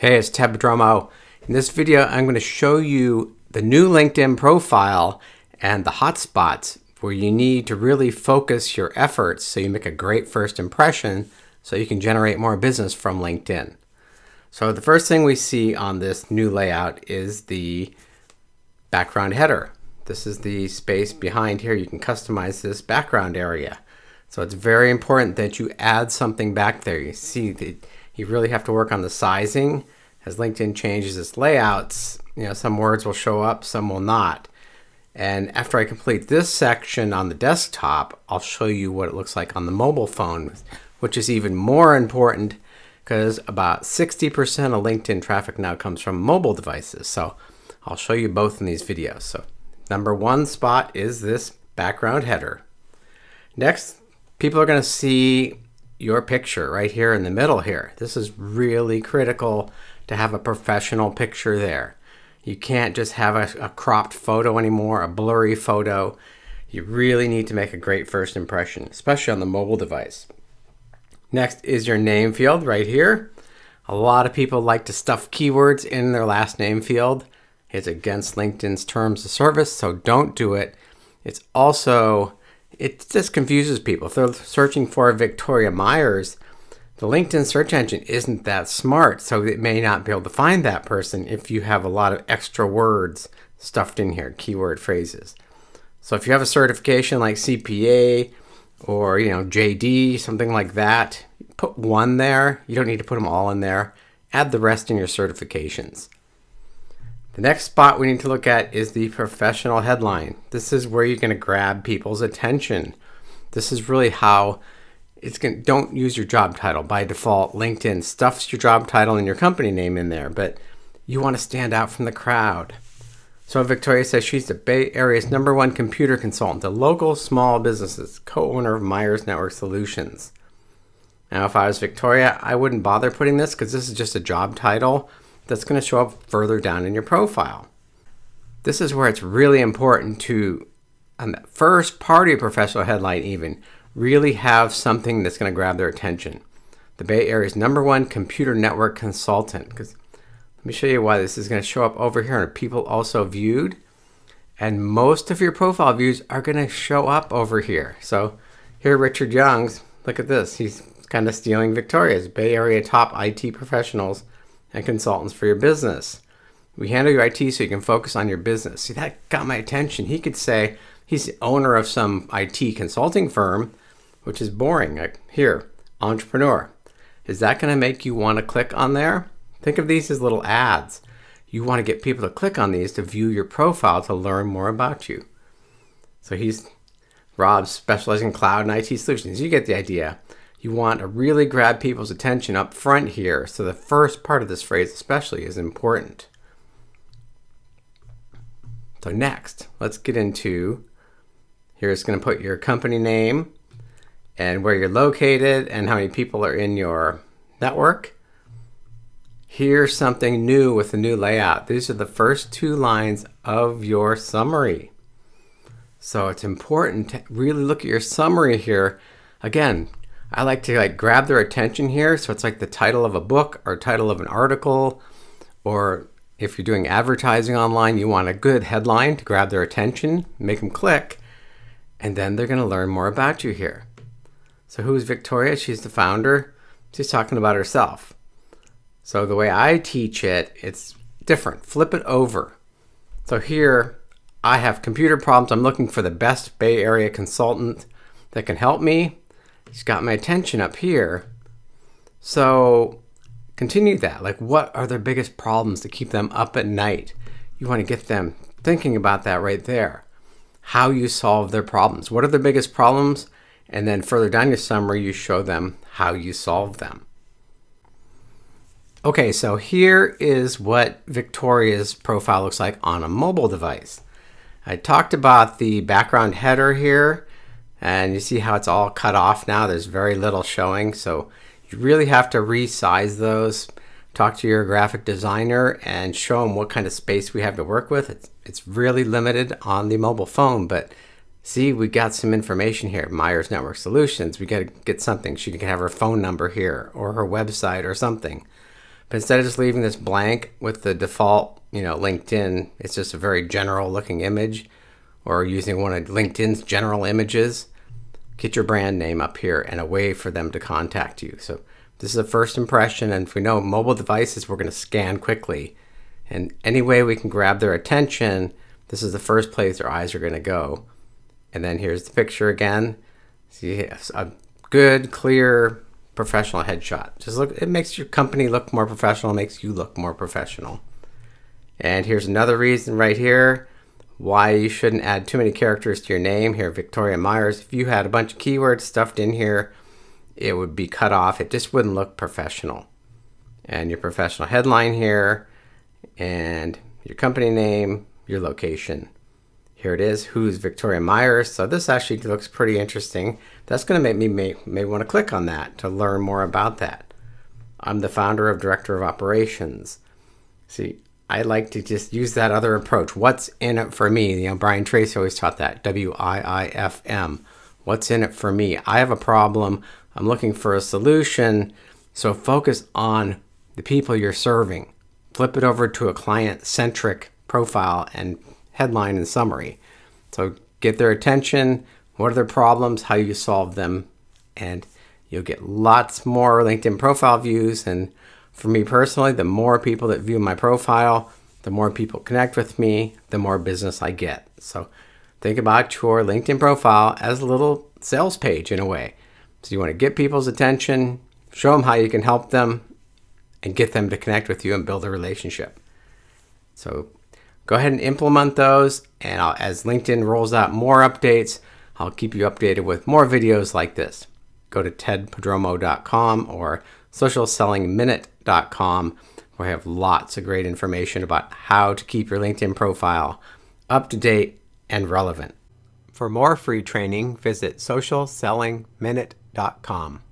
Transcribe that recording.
Hey, it's Ted Prodromou. In this video, I'm going to show you the new LinkedIn profile and the hotspots where you need to really focus your efforts so you make a great first impression so you can generate more business from LinkedIn. So the first thing we see on this new layout is the background header. This is the space behind here. You can customize this background area. So it's very important that you add something back there. You see that you really have to work on the sizing. As LinkedIn changes its layouts, you know, some words will show up, some will not. And after I complete this section on the desktop, I'll show you what it looks like on the mobile phone, which is even more important because about 60% of LinkedIn traffic now comes from mobile devices. So I'll show you both in these videos. So number one spot is this background header. Next, people are going to see your picture right here in the middle here. This is really critical to have a professional picture there. You can't just have a, a, cropped photo anymore, a blurry photo. You really need to make a great first impression, especially on the mobile device. Next is your name field right here. A lot of people like to stuff keywords in their last name field. It's against LinkedIn's terms of service, so don't do it. It's also it just confuses people. If they're searching for Victoria Myers, the LinkedIn search engine isn't that smart, so it may not be able to find that person if you have a lot of extra words stuffed in here, keyword phrases. So if you have a certification like CPA or you know JD, something like that, put one there. You don't need to put them all in there. Add the rest in your certifications. The next spot we need to look at is the professional headline. This is where you're going to grab people's attention. This is really how it's going to, don't use your job title. By default, LinkedIn stuffs your job title and your company name in there, but you want to stand out from the crowd. So Victoria says she's the Bay Area's number one computer consultant to local small businesses, co-owner of Myers Network Solutions. Now, if I was Victoria, I wouldn't bother putting this because this is just a job title that's going to show up further down in your profile. This is where it's really important to, on the first part of your professional headline even, really have something that's going to grab their attention. The Bay Area's number one computer network consultant. Because let me show you why this is going to show up over here people also viewed. And most of your profile views are going to show up over here. So here, Richard Youngs, look at this. He's kind of stealing Victoria's Bay Area top IT professionals and consultants for your business. We handle your IT so you can focus on your business. See, that got my attention. He could say he's the owner of some IT consulting firm, which is boring. Like here, entrepreneur. Is that going to make you want to click on there? Think of these as little ads. You want to get people to click on these to view your profile to learn more about you. So he's Rob specializing in cloud and IT solutions. You get the idea you want to really grab people's attention up front here. So the first part of this phrase especially is important. So next, let's get into, here it's going to put your company name and where you're located and how many people are in your network. Here's something new with the new layout. These are the first two lines of your summary. So it's important to really look at your summary here. Again, I like to like grab their attention here. So it's like the title of a book or title of an article, or if you're doing advertising online, you want a good headline to grab their attention, make them click, and then they're going to learn more about you here. So who's Victoria? She's the founder. She's talking about herself. So the way I teach it, it's different. Flip it over. So here I have computer problems. I'm looking for the best Bay Area consultant that can help me he's got my attention up here. So continue that. Like, what are their biggest problems to keep them up at night? You want to get them thinking about that right there. How you solve their problems. What are their biggest problems? And then further down your summary, you show them how you solve them. Okay, so here is what Victoria's profile looks like on a mobile device. I talked about the background header here and you see how it's all cut off now? There's very little showing. So you really have to resize those. Talk to your graphic designer and show them what kind of space we have to work with. It's, it's really limited on the mobile phone but see we got some information here. Myers network solutions. We got to get something. She can have her phone number here or her website or something. But instead of just leaving this blank with the default, you know, LinkedIn, it's just a very general looking image, or using one of LinkedIn's general images, get your brand name up here and a way for them to contact you. So this is a first impression, and if we know mobile devices, we're going to scan quickly. And any way we can grab their attention, this is the first place their eyes are going to go. And then here's the picture again. See a good, clear, professional headshot. Just look, it makes your company look more professional, makes you look more professional. And here's another reason right here why you shouldn't add too many characters to your name. Here, Victoria Myers. If you had a bunch of keywords stuffed in here, it would be cut off. It just wouldn't look professional. And your professional headline here, and your company name, your location. Here it is, who's Victoria Myers. So this actually looks pretty interesting. That's going to make me may, may want to click on that to learn more about that. I'm the founder of Director of Operations. See, I like to just use that other approach. What's in it for me? You know, Brian Tracy always taught that. W I I F M. What's in it for me? I have a problem. I'm looking for a solution. So focus on the people you're serving. Flip it over to a client centric profile and headline and summary. So get their attention, what are their problems, how you solve them, and you'll get lots more LinkedIn profile views. And for me personally, the more people that view my profile, the more people connect with me, the more business I get. So think about your LinkedIn profile as a little sales page in a way. So you want to get people's attention, show them how you can help them, and get them to connect with you and build a relationship. So go ahead and implement those. And I'll, as LinkedIn rolls out more updates, I'll keep you updated with more videos like this. Go to tedprodromou.com or socialsellingminute.com where I have lots of great information about how to keep your LinkedIn profile up to date and relevant. For more free training, visit socialsellingminute.com.